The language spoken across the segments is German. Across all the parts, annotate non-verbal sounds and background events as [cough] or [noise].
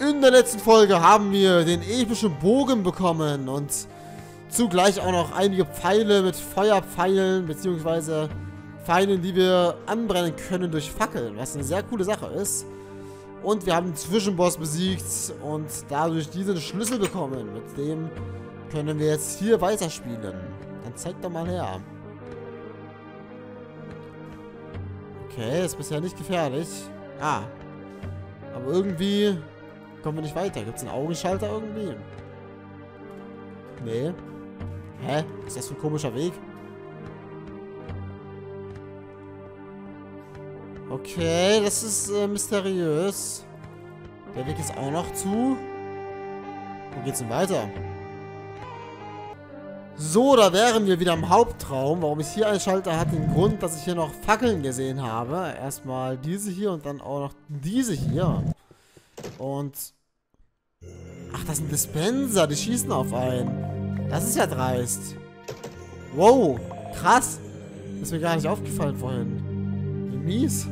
In der letzten Folge haben wir den epischen Bogen bekommen und zugleich auch noch einige Pfeile mit Feuerpfeilen, beziehungsweise Pfeilen, die wir anbrennen können durch Fackeln, was eine sehr coole Sache ist. Und wir haben den Zwischenboss besiegt und dadurch diesen Schlüssel bekommen. Mit dem können wir jetzt hier weiterspielen. Dann zeig doch mal her. Okay, ist bisher nicht gefährlich. Ah. Aber irgendwie kommen wir nicht weiter. Gibt es einen Augenschalter irgendwie? Nee. Hä? Ist das für ein komischer Weg? Okay, das ist äh, mysteriös. Der Weg ist auch noch zu. Wo geht's denn weiter? So, da wären wir wieder im Hauptraum. Warum ich hier einen Schalter hat den Grund, dass ich hier noch Fackeln gesehen habe. Erstmal diese hier und dann auch noch diese hier. Und... Das sind Dispenser. Die schießen auf einen. Das ist ja dreist. Wow, krass. Das ist mir gar nicht aufgefallen vorhin. Wie mies.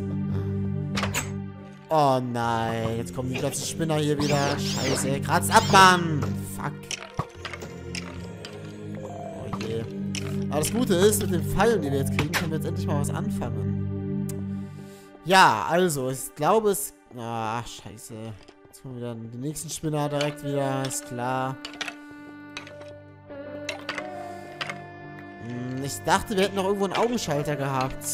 Oh nein, jetzt kommen die ganzen Spinner hier wieder. Scheiße, kratz ab, Mann. Fuck. Oh je. Aber das Gute ist, mit den Pfeilen, die wir jetzt kriegen, können wir jetzt endlich mal was anfangen. Ja, also, ich glaube es... Ach, scheiße. Jetzt kommen wieder die nächsten Spinner direkt wieder, ist klar. Hm, ich dachte, wir hätten noch irgendwo einen Augenschalter gehabt.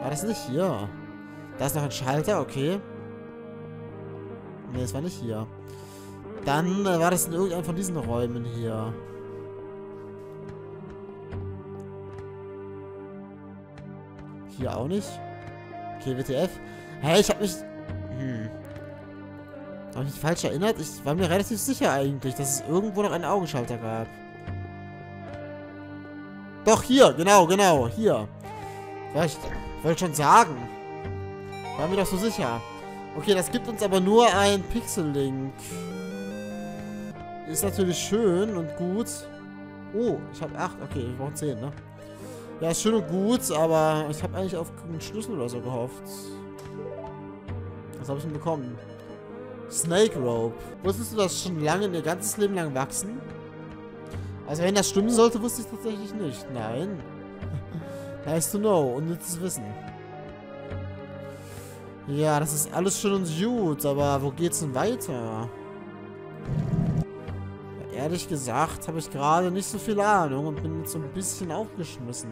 War das nicht hier? Da ist noch ein Schalter, okay. Ne, das war nicht hier. Dann äh, war das in irgendeinem von diesen Räumen hier. Hier auch nicht. Okay, WTF. Hä, hey, ich hab mich... Hm. Habe ich mich falsch erinnert? Ich war mir relativ sicher eigentlich, dass es irgendwo noch einen Augenschalter gab. Doch, hier, genau, genau, hier. Vielleicht, wollte schon sagen. War mir doch so sicher. Okay, das gibt uns aber nur ein Pixel-Link. Ist natürlich schön und gut. Oh, ich habe 8. Okay, ich brauche 10, ne? Ja, ist schön und gut, aber ich habe eigentlich auf einen Schlüssel oder so gehofft. Was habe ich denn bekommen? Snake Rope. Wusstest du, dass schon lange, ihr ganzes Leben lang wachsen? Also wenn das stimmen sollte, wusste ich tatsächlich nicht. Nein. [laughs] nice to know. Unnützes Wissen. Ja, das ist alles schön und gut, aber wo geht's denn weiter? Ehrlich gesagt habe ich gerade nicht so viel Ahnung und bin jetzt so ein bisschen aufgeschmissen.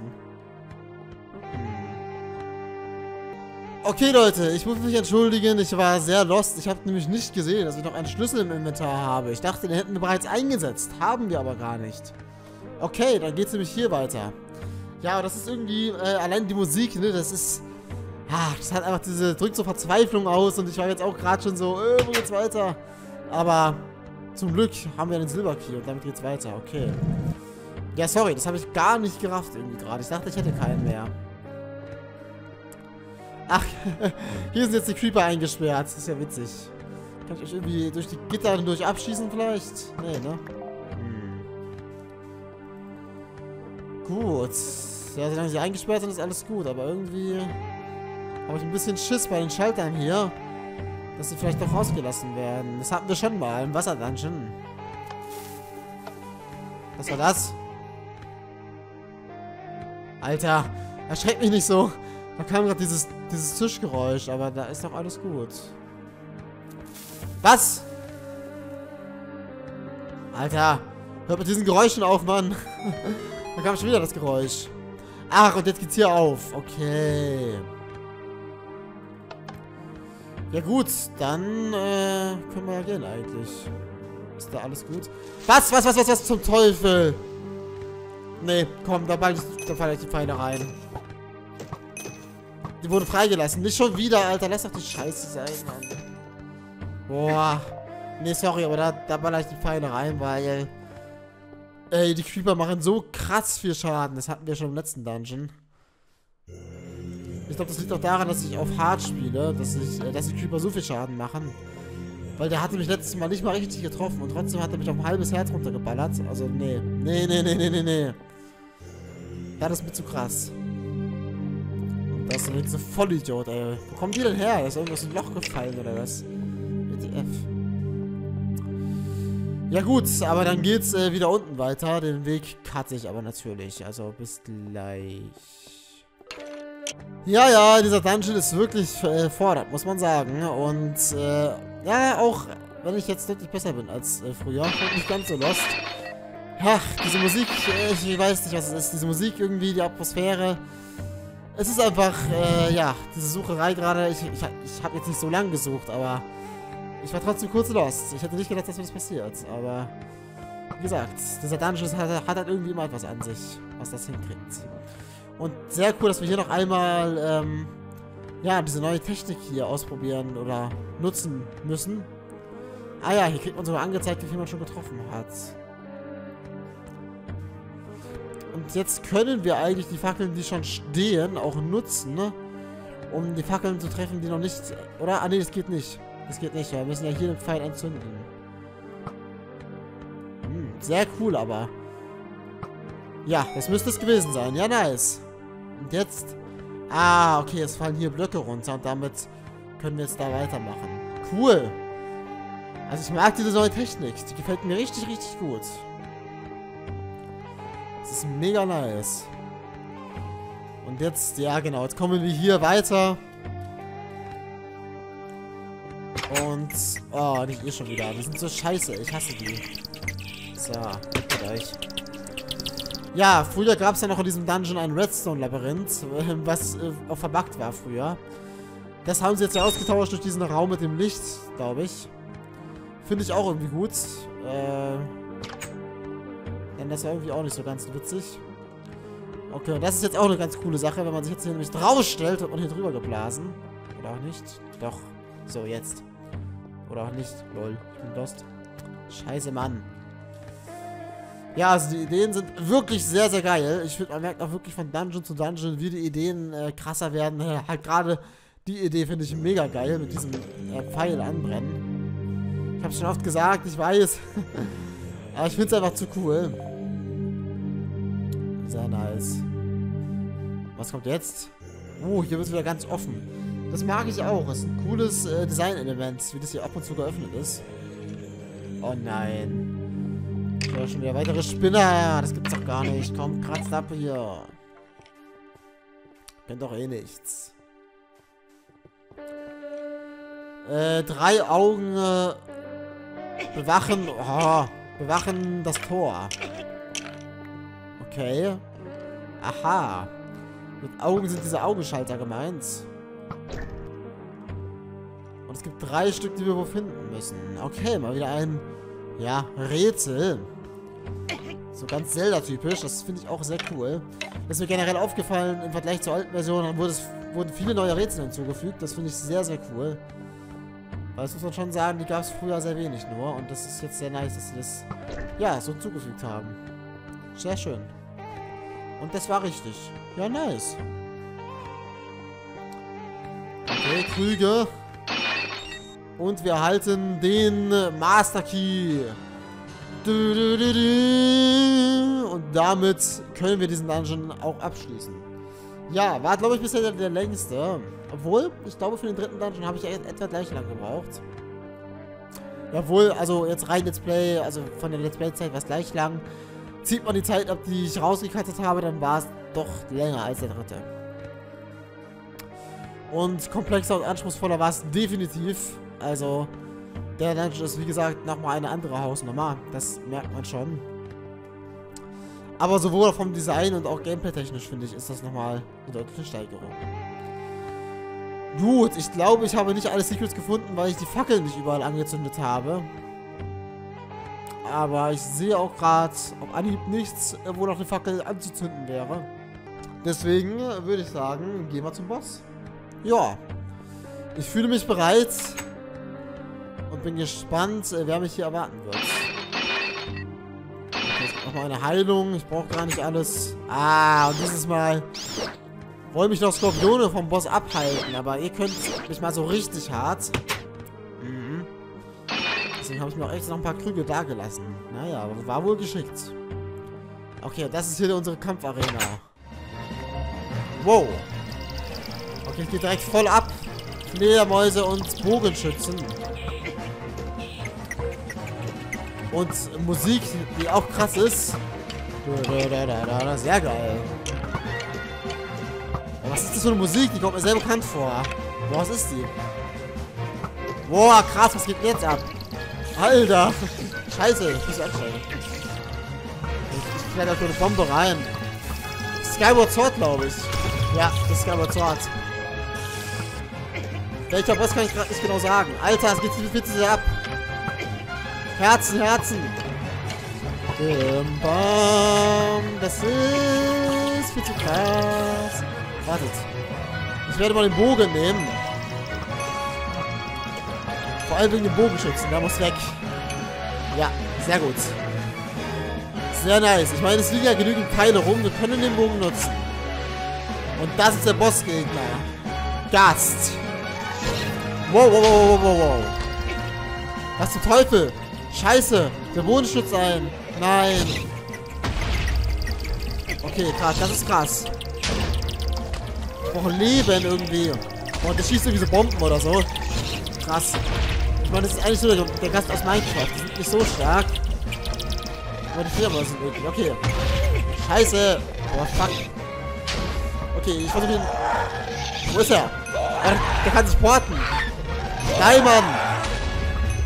Okay, Leute, ich muss mich entschuldigen, ich war sehr lost. Ich habe nämlich nicht gesehen, dass ich noch einen Schlüssel im Inventar habe. Ich dachte, den hätten wir bereits eingesetzt. Haben wir aber gar nicht. Okay, dann geht's nämlich hier weiter. Ja, das ist irgendwie, äh, allein die Musik, ne, das ist Ah, das hat einfach diese, drückt so Verzweiflung aus und ich war jetzt auch gerade schon so, äh, wo geht's weiter? Aber zum Glück haben wir den Silberkey und damit geht's weiter, okay. Ja, sorry, das habe ich gar nicht gerafft irgendwie gerade. Ich dachte, ich hätte keinen mehr. Ach, [laughs] hier sind jetzt die Creeper eingesperrt. Das ist ja witzig. Kann ich euch irgendwie durch die Gitter durch abschießen vielleicht? Nee, ne? Hm. Gut. Ja, solange sie eingesperrt sind, ist alles gut. Aber irgendwie habe ich ein bisschen Schiss bei den Schaltern hier, dass sie vielleicht doch rausgelassen werden. Das hatten wir schon mal im Wasserdungeon. Was war das? Alter, erschreckt mich nicht so. Da kam gerade dieses, dieses Tischgeräusch, aber da ist doch alles gut. Was? Alter, hört mit diesen Geräuschen auf, Mann. [laughs] da kam schon wieder das Geräusch. Ach, und jetzt geht's hier auf. Okay. Ja gut, dann äh, können wir ja gehen eigentlich. Ist da alles gut? Was, was, was, was, was zum Teufel? Nee, komm, da ich, da fall ich die Pfeile rein. Wurde freigelassen. Nicht schon wieder, Alter. Lass doch die Scheiße sein, Mann. Boah. Nee, sorry, aber da, da baller ich die Pfeile rein, weil... Ey, die Creeper machen so krass viel Schaden. Das hatten wir schon im letzten Dungeon. Ich glaube, das liegt auch daran, dass ich auf Hard spiele, dass, ich, äh, dass die Creeper so viel Schaden machen. Weil der hatte mich letztes Mal nicht mal richtig getroffen und trotzdem hat er mich auf ein halbes Herz runtergeballert. Also, nee. Nee, nee, nee, nee, nee, nee. Ja, das ist mir zu krass. Und das so ein Vollidiot, ey. Wo kommen die denn her? Ist irgendwas ein Loch gefallen oder was? WTF. Ja gut, aber dann geht's äh, wieder unten weiter. Den Weg cutte ich aber natürlich. Also bis gleich. Ja, ja, dieser Dungeon ist wirklich äh, fordert, muss man sagen. Und äh, ja, auch wenn ich jetzt deutlich besser bin als äh, früher, und nicht ganz so lost. Ach, diese Musik, äh, ich weiß nicht, was es ist. Diese Musik irgendwie, die Atmosphäre. Es ist einfach, äh, ja, diese Sucherei gerade. Ich, ich, ich habe jetzt nicht so lange gesucht, aber ich war trotzdem kurz lost. Ich hätte nicht gedacht, dass mir das passiert, aber wie gesagt, dieser Dungeon hat, hat halt irgendwie immer etwas an sich, was das hinkriegt. Und sehr cool, dass wir hier noch einmal, ähm, ja, diese neue Technik hier ausprobieren oder nutzen müssen. Ah ja, hier kriegt man sogar angezeigt, wie viel man schon getroffen hat. Und jetzt können wir eigentlich die Fackeln, die schon stehen, auch nutzen, ne? Um die Fackeln zu treffen, die noch nicht... Oder? Ah, nee, das geht nicht. Das geht nicht, wir müssen ja hier den Pfeil entzünden. Hm, sehr cool, aber... Ja, das müsste es gewesen sein. Ja, nice. Und jetzt... Ah, okay, es fallen hier Blöcke runter und damit können wir jetzt da weitermachen. Cool. Also ich mag diese neue Technik. Die gefällt mir richtig, richtig gut. Das ist mega nice. Und jetzt, ja genau, jetzt kommen wir hier weiter. Und, oh, nicht ihr schon wieder. Die sind so scheiße. Ich hasse die. So, mit euch. Ja, früher gab es ja noch in diesem Dungeon ein Redstone-Labyrinth, [laughs] was äh, auch verbuggt war früher. Das haben sie jetzt ja ausgetauscht durch diesen Raum mit dem Licht, glaube ich. Finde ich auch irgendwie gut. Äh, denn das war irgendwie auch nicht so ganz witzig. Okay, und das ist jetzt auch eine ganz coole Sache, wenn man sich jetzt hier nämlich draufstellt, man hier drüber geblasen. Oder auch nicht. Doch. So, jetzt. Oder auch nicht. Lol, ich bin lost. Scheiße, Mann. Ja, also die Ideen sind wirklich sehr, sehr geil. Ich finde, man merkt auch wirklich von Dungeon zu Dungeon, wie die Ideen äh, krasser werden. [laughs] Halt gerade die Idee finde ich mega geil, mit diesem äh, Pfeil anbrennen. Ich habe schon oft gesagt, ich weiß. [laughs] Aber ich finde es einfach zu cool. Sehr nice. Was kommt jetzt? Oh, hier wird es wieder ganz offen. Das mag ich auch. Das ist ein cooles äh, Design-Element, wie das hier ab und zu geöffnet ist. Oh nein. Ja, schon wieder weitere Spinner. Das gibt's doch gar nicht. Komm, kratzt ab hier. Kennt doch eh nichts. Äh, drei Augen äh, bewachen. Oh, bewachen das Tor. Okay. Aha. Mit Augen sind diese Augenschalter gemeint. Und es gibt drei Stück, die wir wo finden müssen. Okay, mal wieder ein, ja, Rätsel. So ganz Zelda-typisch. Das finde ich auch sehr cool. Das ist mir generell aufgefallen, im Vergleich zur alten Version wurde es, wurden viele neue Rätsel hinzugefügt. Das finde ich sehr, sehr cool. Weil das muss man schon sagen, die gab es früher sehr wenig nur. Und das ist jetzt sehr nice, dass sie das, ja, so zugefügt haben. Sehr schön. Und das war richtig. Ja, nice. Okay, Krüge. Und wir erhalten den Master Key. Und damit können wir diesen Dungeon auch abschließen. Ja, war glaube ich bisher der, der, längste. Obwohl, ich glaube für den dritten Dungeon habe ich etwa gleich lang gebraucht. Jawohl, also jetzt rein Let's Play, also von der Let's Play Zeit war es gleich lang. Zieht man die Zeit ab, die ich rausgekattet habe, dann war es doch länger als der dritte. Und komplexer und anspruchsvoller war es definitiv. Also, der Dungeon ist wie gesagt nochmal eine andere Hausnummer. Das merkt man schon. Aber sowohl vom Design und auch gameplay-technisch, finde ich, ist das nochmal eine deutliche Steigerung. Gut, ich glaube, ich habe nicht alle Secrets gefunden, weil ich die Fackeln nicht überall angezündet habe. Aber ich sehe auch gerade auf Anhieb nichts, wo noch eine Fackel anzuzünden wäre. Deswegen würde ich sagen, gehen wir zum Boss. Ja, ich fühle mich bereit und bin gespannt, äh, wer mich hier erwarten wird. Okay, nochmal eine Heilung. Ich brauche gar nicht alles. Ah, und dieses Mal wollen mich noch Skorpione vom Boss abhalten. Aber ihr könnt mich mal so richtig hart. Deswegen habe ich mir auch extra noch ein paar Krüge dagelassen. Naja, aber war wohl geschickt. Okay, das ist hier unsere Kampfarena. Wow. Ich gehe direkt voll ab. Fledermäuse und Bogenschützen. Und Musik, die auch krass ist. Sehr geil. Was ist das für eine Musik? Die kommt mir sehr bekannt vor. Was ist die? Boah, krass, was geht jetzt ab? Alter. Scheiße, ich muss absteigen. Ich, ich kletter eine Bombe rein. Skyward Sword, glaube ich. Ja, das ist Skyward Sword. Welcher Boss kann ich gerade nicht genau sagen. Alter, es geht bitte sehr ab. Herzen, Herzen. Bam, das ist viel zu krass. Wartet. Ich werde mal den Bogen nehmen. Vor allem wegen dem Bogenschützen. Der muss weg. Ja, sehr gut. Sehr nice. Ich meine, es liegen ja genügend Pfeile rum. Wir können den Bogen nutzen. Und das ist der Bossgegner. Gast. Wow, wow, wow, wow, wow. Was zum Teufel? Scheiße. Der Boden stürzt ein. Nein. Okay, krass. Das ist krass. Ich brauche Leben irgendwie. Und der schießt irgendwie so Bomben oder so. Krass. Ich meine, das ist eigentlich so der, der Gast aus Minecraft. Die sind nicht so stark. Aber die Firma sind wirklich. Okay. Scheiße. Oh, fuck. Okay, ich versuche ihn. Wo ist er? er? Der kann sich porten. Geil, Mann.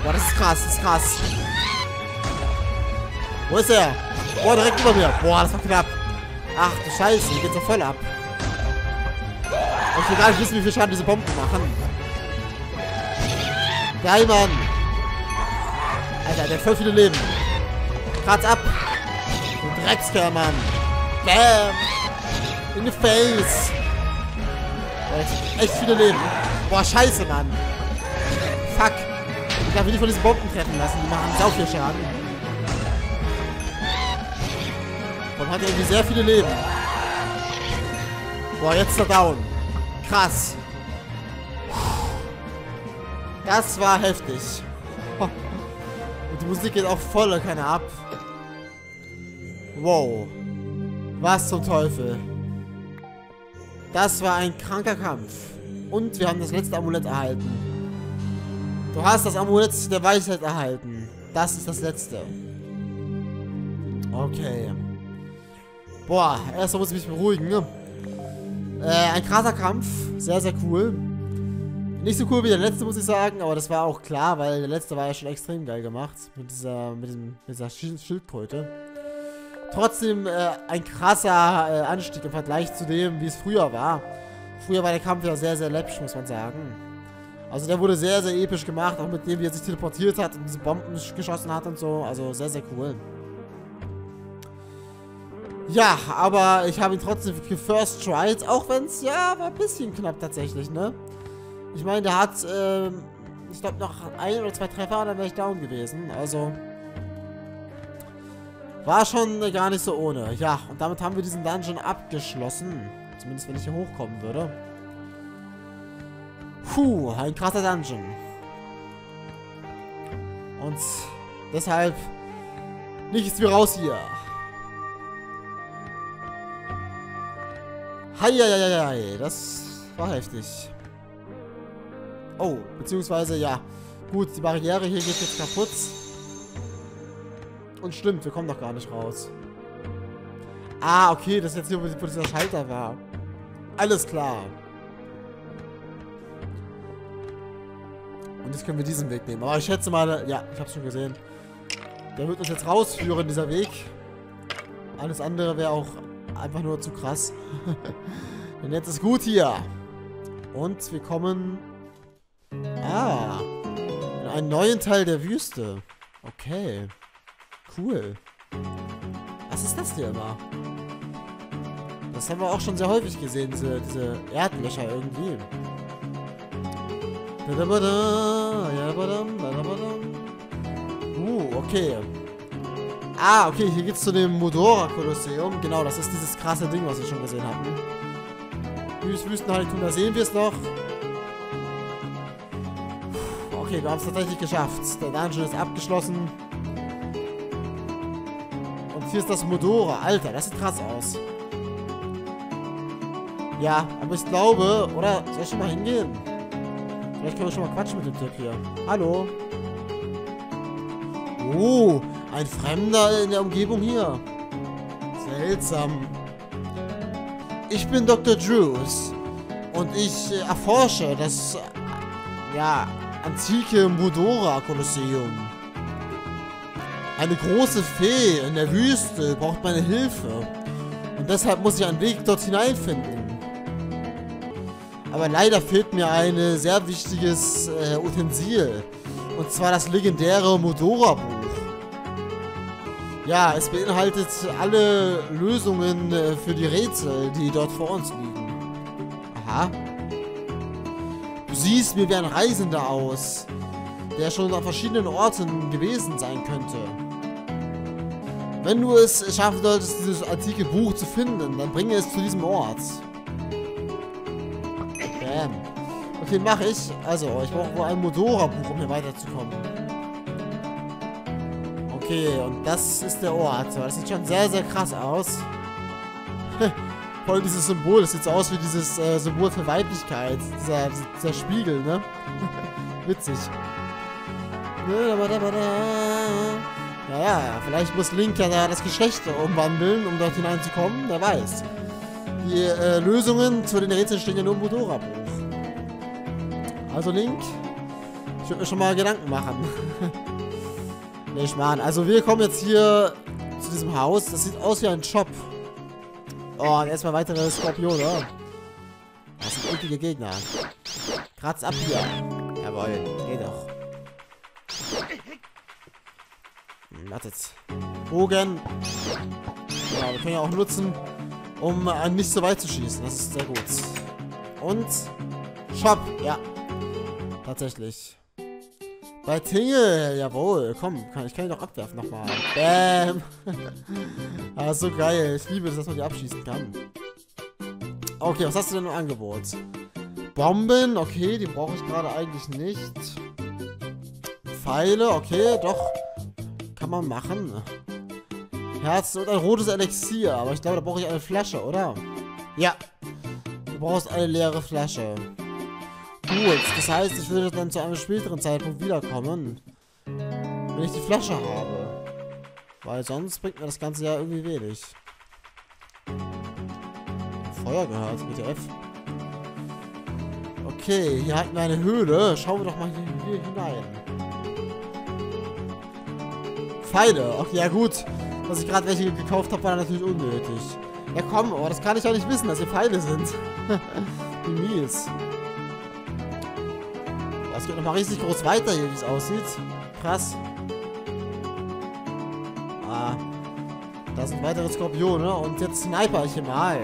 Boah, das ist krass. Das ist krass. Wo ist er? Boah, direkt über mir. Boah, das war knapp. Ach du Scheiße, hier geht's doch voll ab. Ich will gar nicht wissen, wie viel Schaden diese Bomben machen. Geil, Mann. Alter, der hat voll viele Leben. Kratz ab. Du Dreckskerl, Mann. Bam. In the face. Boah, echt viele Leben. Boah, scheiße, Mann. Fuck. Ich darf mich nicht von diesen Bomben treffen lassen. Die machen sau viel Schaden. Man hat irgendwie sehr viele Leben. Boah, jetzt ist er down. Krass. Das war heftig. Und die Musik geht auch volle keine ab. Wow. Was zum Teufel. Das war ein kranker Kampf. Und wir haben das letzte Amulett erhalten. Du hast das Amulett der Weisheit erhalten. Das ist das letzte. Okay. Boah, erstmal muss ich mich beruhigen. Ne? Äh, ein krasser Kampf. Sehr, sehr cool. Nicht so cool wie der letzte, muss ich sagen, aber das war auch klar, weil der letzte war ja schon extrem geil gemacht. Mit dieser, mit diesem, mit dieser Schildkröte. Trotzdem äh, ein krasser äh, Anstieg im Vergleich zu dem, wie es früher war. Früher war der Kampf ja sehr, sehr läppisch, muss man sagen. Also der wurde sehr, sehr episch gemacht, auch mit dem, wie er sich teleportiert hat und diese Bomben geschossen hat und so. Also sehr, sehr cool. Ja, aber ich habe ihn trotzdem gefirst tried, auch wenn es, ja, war ein bisschen knapp tatsächlich, ne? Ich meine, der hat, ähm, ich glaube noch ein oder zwei Treffer, dann wäre ich down gewesen, also... War schon gar nicht so ohne. Ja, und damit haben wir diesen Dungeon abgeschlossen. Zumindest, wenn ich hier hochkommen würde. Puh, ein krasser Dungeon. Und deshalb nichts wie raus hier. Heieieiei, das war heftig. Oh, beziehungsweise, ja. Gut, die Barriere hier geht jetzt kaputt. Und stimmt, wir kommen doch gar nicht raus. Ah, okay, das ist jetzt hier, wo dieser Schalter war. Alles klar. Und jetzt können wir diesen Weg nehmen. Aber ich schätze mal, ja, ich hab's schon gesehen. Der wird uns jetzt rausführen, dieser Weg. Alles andere wäre auch einfach nur zu krass. [laughs] Denn jetzt ist gut hier. Und wir kommen... Ah. In einen neuen Teil der Wüste. Okay. Cool. Was ist das hier immer? Das haben wir auch schon sehr häufig gesehen, diese, diese Erdlöcher irgendwie. Uh, okay. Ah, okay, hier geht's zu dem Modora Kolosseum. Genau, das ist dieses krasse Ding, was wir schon gesehen hatten. Wüstenheiligtum, da sehen wir es noch. Okay, wir haben es tatsächlich geschafft. Der Dungeon ist abgeschlossen. Und hier ist das Modora. Alter, das sieht krass aus. Ja, aber ich glaube, oder soll ich schon mal hingehen? Vielleicht können wir schon mal quatschen mit dem Typ hier. Hallo? Oh, ein Fremder in der Umgebung hier. Seltsam. Ich bin Dr. Drews und ich äh, erforsche das, äh, ja, antike Mudora-Kolosseum. Eine große Fee in der Wüste braucht meine Hilfe. Und deshalb muss ich einen Weg dort hineinfinden. Aber leider fehlt mir ein sehr wichtiges äh, Utensil. Und zwar das legendäre Modora-Buch. Ja, es beinhaltet alle Lösungen äh, für die Rätsel, die dort vor uns liegen. Aha. Du siehst mir wie ein Reisender aus, der schon an verschiedenen Orten gewesen sein könnte. Wenn du es schaffen solltest, dieses antike Buch zu finden, dann bringe es zu diesem Ort. Bam. Okay, mache ich. Also, ich brauche wohl ein Modora-Buch, um hier weiterzukommen. Okay, und das ist der Ort. Das sieht schon sehr, sehr krass aus. Voll dieses Symbol. Das sieht so aus wie dieses äh, Symbol für Weiblichkeit. Dieser, dieser Spiegel, ne? [laughs] Witzig. Naja, vielleicht muss Link ja das Geschlecht umwandeln, um dort hineinzukommen. Wer weiß. Die äh, Lösungen zu den Rätseln stehen ja nur im Motorradbuch. Also Link, ich würde mir schon mal Gedanken machen. [laughs] nee, Schmarrn. Also wir kommen jetzt hier zu diesem Haus. Das sieht aus wie ein Shop. Oh, und erstmal weitere Skorpione. Das sind eklige Gegner. Kratz ab hier. Jawohl, geht doch. Hm, wartet. Bogen. Ja, wir können ja auch nutzen, um äh, nicht so weit zu schießen. Das ist sehr gut. Und Shop, ja. Tatsächlich. Bei Tingle, jawohl. Komm, kann, ich kann ihn doch abwerfen nochmal. Bam. [laughs] ah, so geil. Ich liebe es, dass man die abschießen kann. Okay, was hast du denn im Angebot? Bomben, okay, die brauche ich gerade eigentlich nicht. Pfeile, okay, doch. Kann man machen. Herz und ein rotes Elixier, aber ich glaube, da brauche ich eine Flasche, oder? Ja. Du brauchst eine leere Flasche. Gut, das heißt, ich würde dann zu einem späteren Zeitpunkt wiederkommen, wenn ich die Flasche habe. Weil sonst bringt mir das Ganze ja irgendwie wenig. Feuer gehört, WTF. Okay, hier hatten wir eine Höhle. Schauen wir doch mal hier, hier hinein. Pfeile. Okay, ja gut. Dass ich gerade welche gekauft habe, war natürlich unnötig. Ja komm, aber das kann ich doch nicht wissen, dass hier Pfeile sind. [laughs] Wie mies. Geht nochmal richtig groß weiter hier, wie es aussieht. Krass. Ah. Da sind weitere Skorpione. Und jetzt sniper ich hier mal.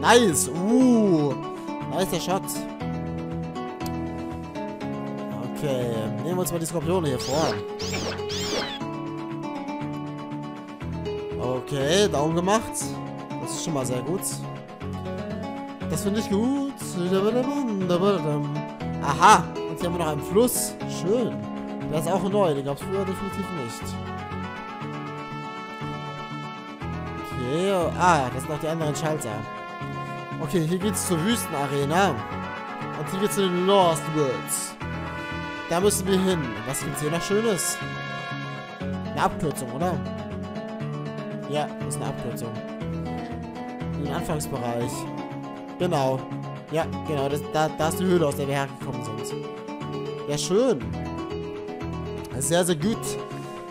Nice. Uh. Nice der Shot. Okay. Nehmen wir uns mal die Skorpione hier vor. Okay, Daumen gemacht. Das ist schon mal sehr gut. Das finde ich gut. Aha. Und hier haben wir noch einen Fluss. Schön. Der ist auch neu. Den gab es früher definitiv nicht. Okay. Ah, das sind noch die anderen Schalter. Okay, hier geht's zur Wüstenarena. Und hier geht's zu den Lost Woods. Da müssen wir hin. Was gibt's hier noch Schönes? Eine Abkürzung, oder? Ja, das ist eine Abkürzung. Den Anfangsbereich. Genau. Ja, genau. Das, da, da ist die Höhle, aus der wir hergekommen sind. Ja, schön. Sehr, sehr gut.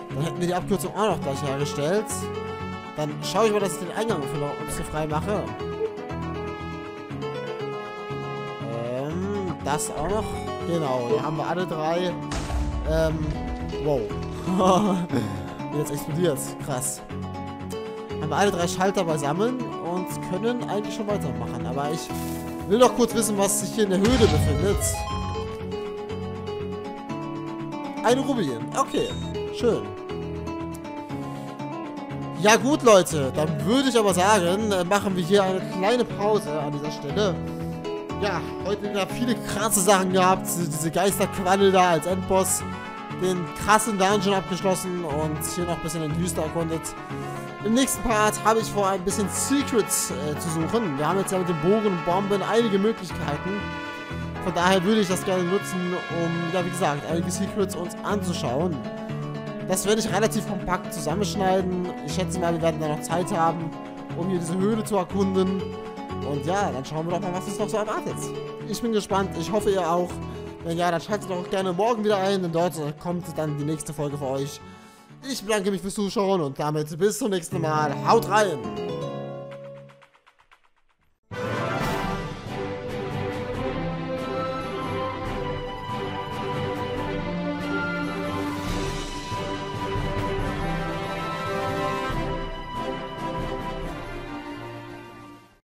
Dann hätten wir die Abkürzung auch noch gleich hergestellt. Dann schaue ich mal, dass ich den Eingang für uns hier frei mache. Ähm, das auch noch. Genau, hier haben wir alle drei. Ähm, wow. [laughs] Jetzt explodiert. Krass haben wir alle drei Schalter beisammen und können eigentlich schon weitermachen. Aber ich will doch kurz wissen, was sich hier in der Höhle befindet. Ein Rubin. Okay, schön. Ja gut, Leute. Dann würde ich aber sagen, äh, machen wir hier eine kleine Pause an dieser Stelle. Ja, heute wieder viele krasse Sachen gehabt. Diese Geisterqualle da als Endboss. Den krassen Dungeon abgeschlossen und hier noch ein bisschen den Düster erkundet. Im nächsten Part habe ich vor, ein bisschen Secrets äh, zu suchen. Wir haben jetzt ja mit den Bogen und Bomben einige Möglichkeiten. Von daher würde ich das gerne nutzen, um, ja wie gesagt, einige Secrets uns anzuschauen. Das werde ich relativ kompakt zusammenschneiden. Ich schätze mal, wir werden da noch Zeit haben, um hier diese Höhle zu erkunden. Und ja, dann schauen wir doch mal, was uns noch so erwartet. Ich bin gespannt. Ich hoffe, ihr auch. Wenn ja, dann schaltet doch gerne morgen wieder ein, denn dort kommt dann die nächste Folge für euch. Ich bedanke mich fürs Zuschauen und damit bis zum nächsten Mal. Haut rein!